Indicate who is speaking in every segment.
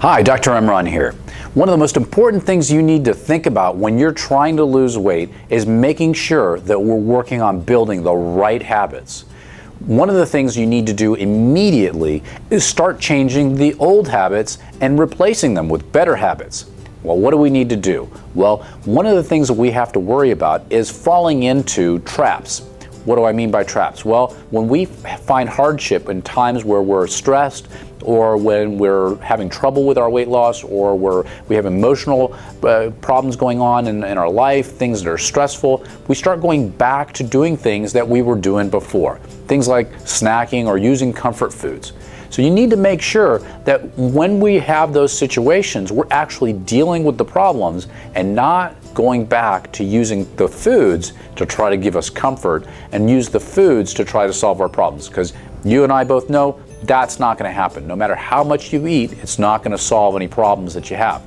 Speaker 1: Hi, Dr. Emran here. One of the most important things you need to think about when you're trying to lose weight is making sure that we're working on building the right habits. One of the things you need to do immediately is start changing the old habits and replacing them with better habits. Well, what do we need to do? Well, one of the things that we have to worry about is falling into traps. What do I mean by traps? Well, when we find hardship in times where we're stressed, or when we're having trouble with our weight loss, or we're, we have emotional uh, problems going on in, in our life, things that are stressful, we start going back to doing things that we were doing before. Things like snacking or using comfort foods. So you need to make sure that when we have those situations, we're actually dealing with the problems and not going back to using the foods to try to give us comfort and use the foods to try to solve our problems. Because you and I both know that's not going to happen. No matter how much you eat, it's not going to solve any problems that you have.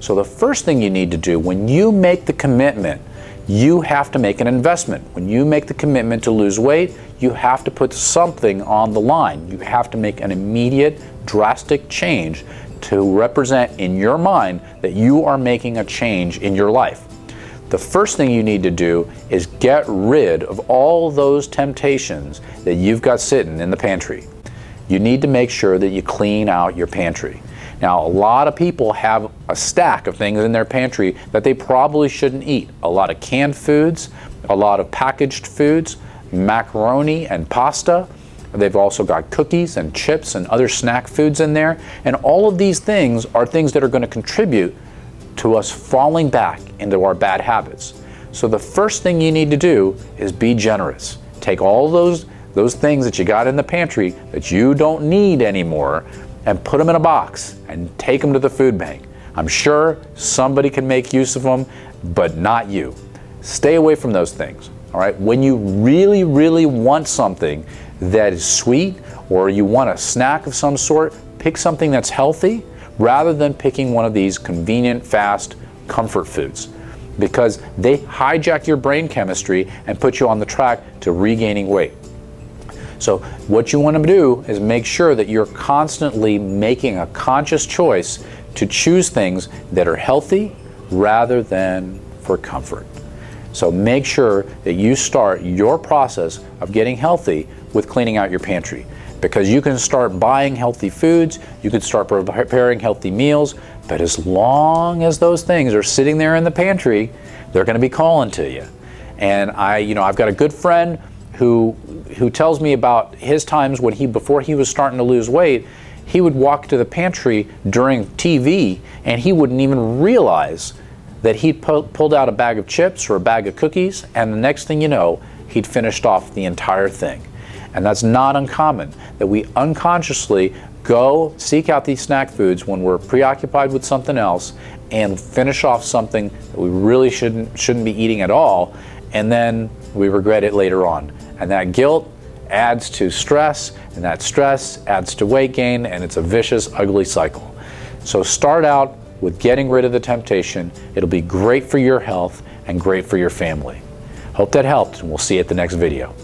Speaker 1: So the first thing you need to do when you make the commitment you have to make an investment. When you make the commitment to lose weight, you have to put something on the line. You have to make an immediate, drastic change to represent in your mind that you are making a change in your life. The first thing you need to do is get rid of all those temptations that you've got sitting in the pantry. You need to make sure that you clean out your pantry. Now, a lot of people have a stack of things in their pantry that they probably shouldn't eat. A lot of canned foods, a lot of packaged foods, macaroni and pasta. They've also got cookies and chips and other snack foods in there. And all of these things are things that are going to contribute to us falling back into our bad habits. So the first thing you need to do is be generous. Take all those those things that you got in the pantry that you don't need anymore and put them in a box and take them to the food bank. I'm sure somebody can make use of them, but not you. Stay away from those things. All right. When you really, really want something that is sweet or you want a snack of some sort, pick something that's healthy rather than picking one of these convenient, fast comfort foods because they hijack your brain chemistry and put you on the track to regaining weight. So what you want to do is make sure that you're constantly making a conscious choice to choose things that are healthy rather than for comfort. So make sure that you start your process of getting healthy with cleaning out your pantry because you can start buying healthy foods, you can start preparing healthy meals, but as long as those things are sitting there in the pantry, they're going to be calling to you. And I, you know, I've got a good friend who who tells me about his times when he before he was starting to lose weight, he would walk to the pantry during TV and he wouldn't even realize that he'd pu- pulled out a bag of chips or a bag of cookies, and the next thing you know, he'd finished off the entire thing. And that's not uncommon that we unconsciously go seek out these snack foods when we're preoccupied with something else and finish off something that we really shouldn't shouldn't be eating at all and then we regret it later on. And that guilt adds to stress, and that stress adds to weight gain, and it's a vicious, ugly cycle. So start out with getting rid of the temptation. It'll be great for your health and great for your family. Hope that helped, and we'll see you at the next video.